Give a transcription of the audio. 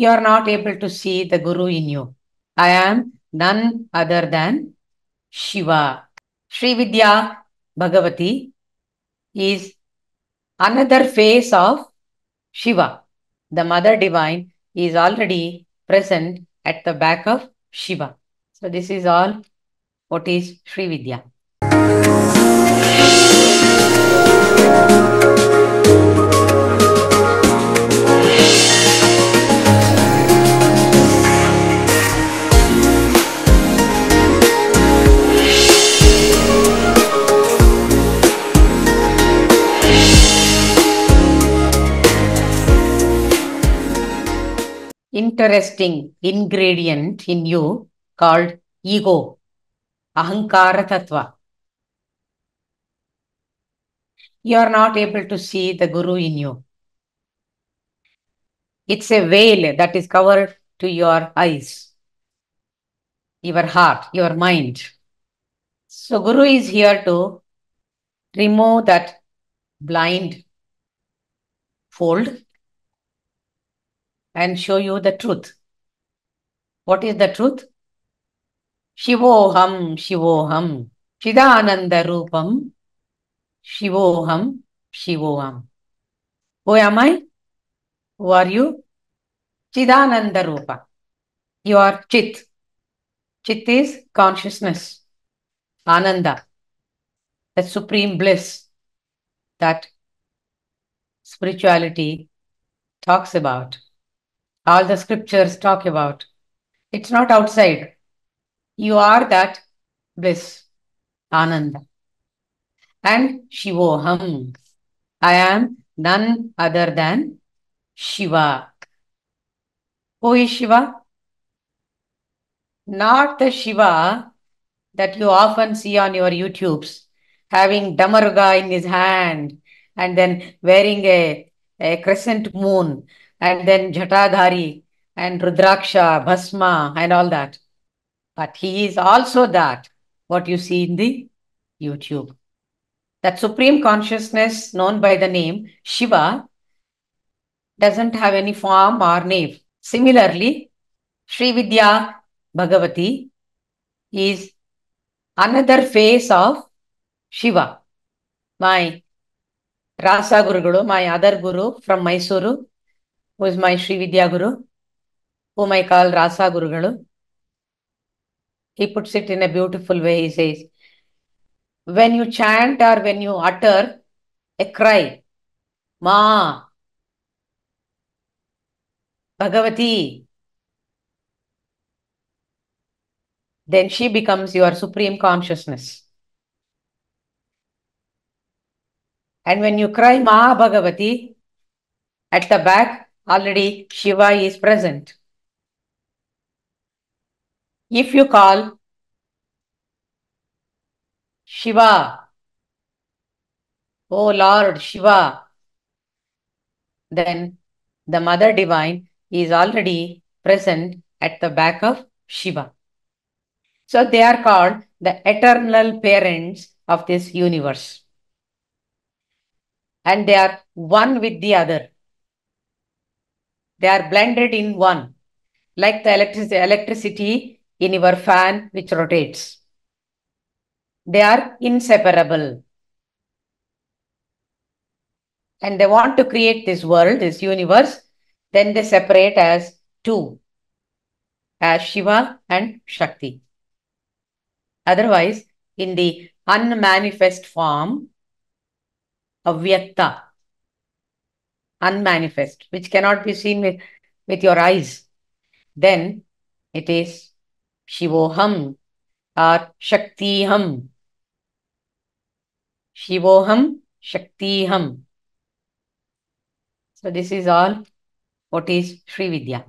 You are not able to see the Guru in you. I am none other than Shiva. Sri Vidya Bhagavati is another face of Shiva. The Mother Divine is already present at the back of Shiva. So, this is all what is Sri Vidya. Interesting ingredient in you called ego, ahankara tattva. You are not able to see the Guru in you. It's a veil that is covered to your eyes, your heart, your mind. So, Guru is here to remove that blind fold and show you the truth. What is the truth? Shivoham, Shivoham, Chidananda Rupam, Shivoham, Shivoham. Who am I? Who are you? Chidananda Rupa. You are Chit. Chit is consciousness, Ananda, the supreme bliss that spirituality talks about. All the scriptures talk about. It's not outside. You are that bliss, Ananda. And Shivoham. I am none other than Shiva. Who is Shiva? Not the Shiva that you often see on your YouTubes, having Damaruga in his hand and then wearing a, a crescent moon and then Jatadhari and Rudraksha, Bhasma and all that. But he is also that, what you see in the YouTube. That supreme consciousness known by the name Shiva doesn't have any form or name. Similarly, Sri Vidya Bhagavati is another face of Shiva. My Rasa Guru, my other Guru from Mysuru, who is my Sri Vidya Guru, whom I call Rasa Gurugalu. He puts it in a beautiful way. He says, when you chant or when you utter a cry, Ma, Bhagavati, then she becomes your supreme consciousness. And when you cry Ma Bhagavati, at the back, already Shiva is present. If you call Shiva, oh Lord Shiva, then the Mother Divine is already present at the back of Shiva. So they are called the eternal parents of this universe. And they are one with the other. They are blended in one, like the electric electricity in your fan which rotates. They are inseparable. And they want to create this world, this universe, then they separate as two, as Shiva and Shakti. Otherwise, in the unmanifest form, avyakta, unmanifest, which cannot be seen with, with your eyes, then it is Shivoham or Shaktiham. Shivoham, Shaktiham. So this is all what is Sri Vidya.